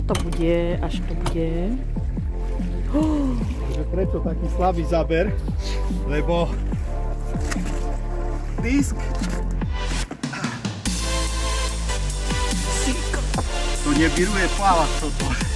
Čo to bude? Až to bude? Oh. Že prečo taký slabý záber? Lebo disk to nebiruje plávať toto.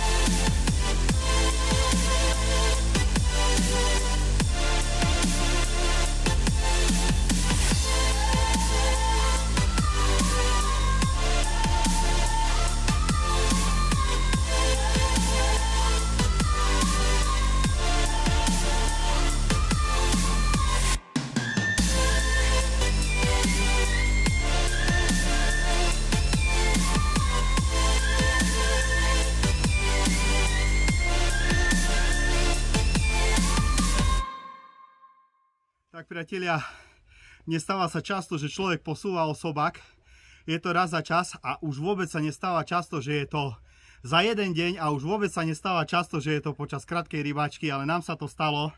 Tak priatelia, nestáva sa často, že človek posúva osobak. Je to raz za čas a už vôbec sa nestáva často, že je to za jeden deň a už vôbec sa nestáva často, že je to počas krátkej rybačky, ale nám sa to stalo